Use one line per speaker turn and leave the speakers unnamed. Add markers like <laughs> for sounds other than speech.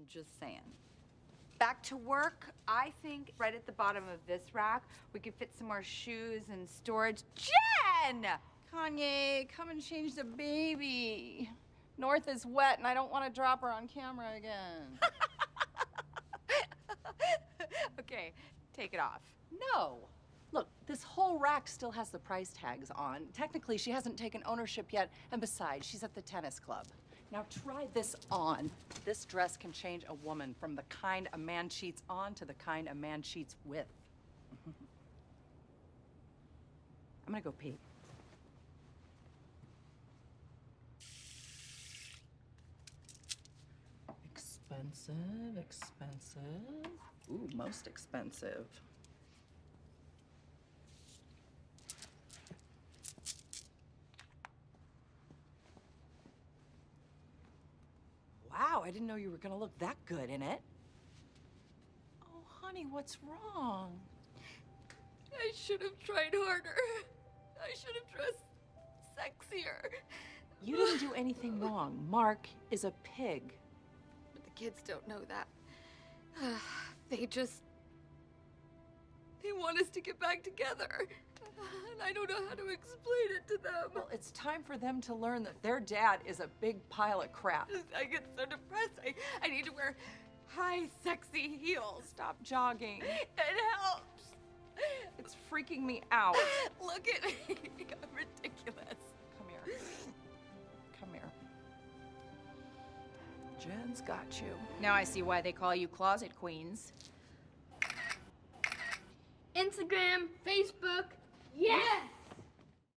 I'm just saying. Back to work. I think right at the bottom of this rack, we could fit some more shoes and storage. Jen!
Kanye, come and change the baby. North is wet and I don't want to drop her on camera again. <laughs>
okay, take it off.
no. Look, this whole rack still has the price tags on. Technically, she hasn't taken ownership yet, and besides, she's at the tennis club. Now try this on. This dress can change a woman from the kind a man cheats on to the kind a man cheats with. <laughs> I'm gonna go pee. Expensive, expensive. Ooh, most expensive. Wow, I didn't know you were gonna look that good in it. Oh, honey, what's wrong?
I should have tried harder. I should have dressed sexier.
You didn't do anything wrong. Mark is a pig.
But the kids don't know that. <sighs> they just. They want us to get back together. And <laughs> I don't know how to explain it to them.
Well, it's time for them to learn that their dad is a big pile of crap.
I get so depressed. I, I need to wear high, sexy heels.
Stop jogging.
It helps.
It's freaking me out. <laughs>
Look at me. <laughs> I'm ridiculous.
Come here. Come here. Jen's got you.
Now I see why they call you closet queens.
Instagram, Facebook. Yes!